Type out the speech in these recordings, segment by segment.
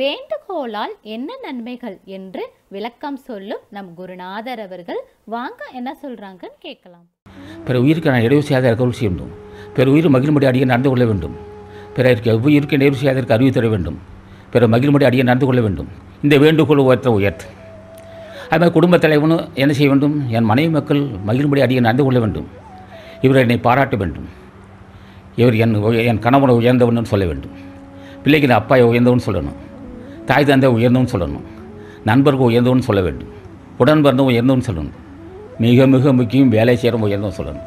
வேண்டுகோளால் என்ன நன்மைகள் என்று விளக்கம் சொல்லும் நம் குருநாதர் அவர்கள். வாங்க என்ன சொல்றாங்கன்னு கேட்கலாம். பிற உயிருக்கு நான் இடையூறு செய்யாத இருக்க செய்யணும். பிற உயிர் மகிழ்மடி அடியே நடந்து கொள்ள வேண்டும். பிறருக்கு உயிருக்கு இடையூறு செய்யாதற்கு அறிவு தர வேண்டும். பிற மகிழ்மடி அடியை நடந்து கொள்ள வேண்டும். இந்த வேண்டுகோள் உயர்த்த உயர்த்து. அது மாதிரி குடும்பத் தலைவனும் என்ன செய்ய வேண்டும்? என் மனைவி மக்கள் மகிழ்மடி அடியை நடந்து கொள்ள வேண்டும். இவர் என்னை பாராட்ட வேண்டும். இவர் என் உய- என் கணவனை உயர்ந்தவன் சொல்ல வேண்டும். பிள்ளைக்கு நான் அப்பா உயர்ந்தவன் சொல்லணும். தாய் தந்தை உயர்ந்தவன் சொல்லணும். நண்பர்கள் உயர்ந்தவன் சொல்ல வேண்டும். உடன் பிறந்தவன் உயர்ந்தவன் சொல்லணும். மிக மிக முக்கியம் வேலை செய்கிறவன் உயர்ந்தவன் சொல்லணும்.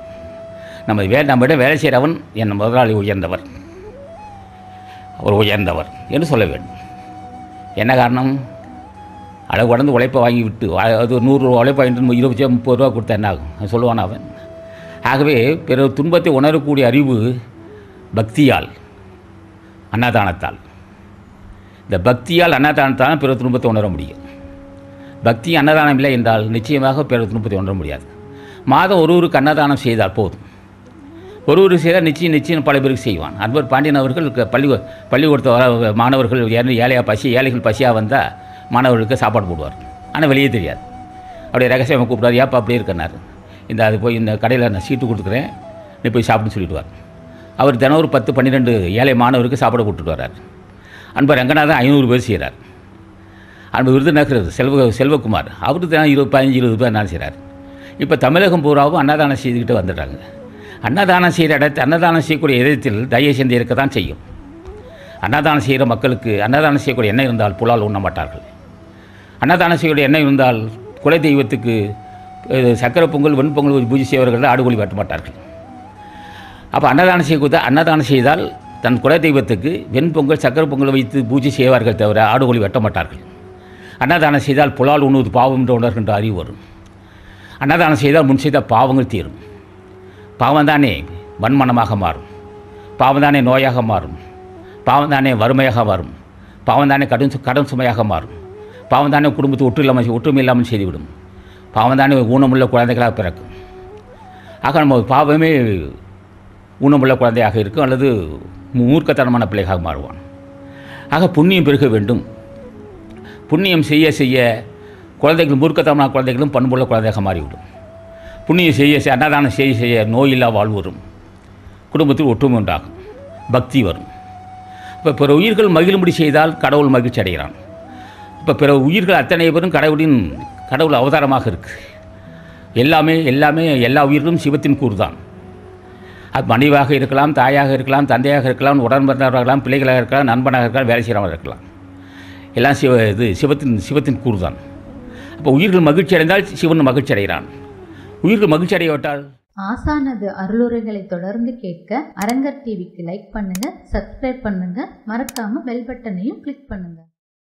நம்ம வே நம்மிடம் வேலை செய்கிறவன் என் முதலாளி உயர்ந்தவர். அவர் உயர்ந்தவர் என்று சொல்ல வேண்டும். என்ன காரணம்? அளவு கடந்து உழைப்பை வாங்கி விட்டு அது நூறுரூவா உழைப்பை வாங்கிட்டு இருபத்தி முப்பது ரூபா கொடுத்தா என்ன ஆகும்? சொல்லுவான் அவன். ஆகவே பிற துன்பத்தை உணரக்கூடிய அறிவு பக்தியால் அன்னதானத்தால் இந்த பக்தியால் அன்னதானத்தால் பிற துன்பத்தை உணர முடியும். பக்தி அன்னதானம் இல்லை என்றால் நிச்சயமாக பிற துன்பத்தை உணர முடியாது. மாதம் ஒருவருக்கு அன்னதானம் செய்தால் போதும். ஒரு ஒரு செய்தால் நிச்சயம் நிச்சயம் பல பேருக்கு செய்வான். அன்பர் பாண்டியன் அவர்கள் பள்ளி பள்ளிக்கூடத்தை வர மாணவர்கள் ஏழையாக பசி ஏழைகள் பசியாக வந்தால் மாணவர்களுக்கு சாப்பாடு போடுவார். ஆனால் வெளியே தெரியாது. அப்படியே ரகசியமாக கூப்பிடுவார். ஏப்பா அப்படியே இருக்கனார் இந்த அது போய் இந்த கடையில் நான் சீட்டு கொடுக்குறேன் நீ போய் சாப்பிடுன்னு சொல்லிவிடுவார் அவர் தினம் ஒரு பத்து பன்னிரெண்டு ஏழை மாணவருக்கு சாப்பாடு கொடுத்துட்டு வர்றார். அன்பர் ரங்கநாதன் ஐநூறு பேர் செய்கிறார். அன்பு விருதுநகர் செல்வ செல்வகுமார் அவரு தான் இருபது பதினஞ்சு இருபது பேர் நான் செய்கிறார். இப்போ தமிழகம் பூராவும் அன்னதானம் செய்துக்கிட்டு வந்துடுறாங்க. அன்னதானம் செய்கிற இடத்து அன்னதானம் செய்யக்கூடிய இதயத்தில் தயவு செஞ்சு இருக்க தான் செய்யும். அன்னதானம் செய்கிற மக்களுக்கு அன்னதானம் செய்யக்கூடிய எண்ணம் இருந்தால் புலால் உண்ண மாட்டார்கள். அன்னதானம் செய்யக்கூடிய எண்ணம் இருந்தால் குலை தெய்வத்துக்கு சக்கரை பொங்கல் வெண்பொங்கல் பூஜை செய்வர்கள் ஆடுகோழி வெட்ட மாட்டார்கள். அப்போ அன்னதானம் செய்ய அன்னதானம் செய்தால் தன் குலதெய்வத்துக்கு வெண்பொங்கல் சக்கரை பொங்கல் வைத்து பூஜை செய்வார்கள் தவிர ஆடுகோழி வெட்ட மாட்டார்கள். அன்னதானம் செய்தால் புலால் உண்ணுவது பாவம் என்று உணர்கின்ற அறிவு வரும். அன்னதானம் செய்தால் முன் செய்த பாவங்கள் தீரும். பாவம் தானே வன்மனமாக மாறும். பாவம் தானே நோயாக மாறும். பாவம் தானே வறுமையாக மாறும். பாவம் தானே கடும் சு- கடன் சுமையாக மாறும். பாவம் தானே குடும்பத்தை ஒற்று இல்லாமல் ஒற்றுமை இல்லாமல் செய்துவிடும். பாவம் தானே ஊனமுள்ள குழந்தைகளாக பிறக்கும். ஆக நம்ம பாவமே ஊனமுள்ள குழந்தையாக இருக்கும் அல்லது மூர்க்கத்தனமான பிள்ளைகளாக மாறுவான். ஆக புண்ணியம் பெருக வேண்டும். புண்ணியம் செய்ய செய்ய குழந்தைகள் மூர்க்கத்தனமான குழந்தைகளும் பண்புள்ள குழந்தையாக மாறிவிடும். புண்ணியம் செய்ய செய்ய அன்னதானம் செய்ய செய்ய நோயில்லா வாழ்வு வரும். குடும்பத்தில் ஒற்றுமை உண்டாகும். பக்தி வரும். இப்போ பிற உயிர்கள் மகிழும்படி செய்தால் கடவுள் மகிழ்ச்சி அடைகிறான். இப்போ பிற உயிர்கள் அத்தனை பேரும் கடவுளின் கடவுள் அவதாரமாக இருக்குது எல்லாமே எல்லாமே எல்லா உயிர்களும் சிவத்தின் கூறு தான் அது மனைவாக இருக்கலாம் தாயாக இருக்கலாம் தந்தையாக இருக்கலாம் உடன் பிறந்தவராக இருக்கலாம் பிள்ளைகளாக இருக்கலாம் நண்பனாக இருக்கலாம் வேலை செய்கிறவராக இருக்கலாம். எல்லாம் சிவ இது சிவத்தின் சிவத்தின் கூறு தான் அப்போ உயிர்கள் மகிழ்ச்சி அடைந்தால் சிவன் மகிழ்ச்சி அடைகிறான். உயிர்கள் மகிழ்ச்சி அடையவிட்டால் ஆசானது அருளுரைகளை தொடர்ந்து கேட்க அரங்கர் டிவிக்கு லைக் பண்ணுங்க சப்ஸ்கிரைப் பண்ணுங்க. மறக்காம பெல் பட்டனையும் கிளிக் பண்ணுங்க.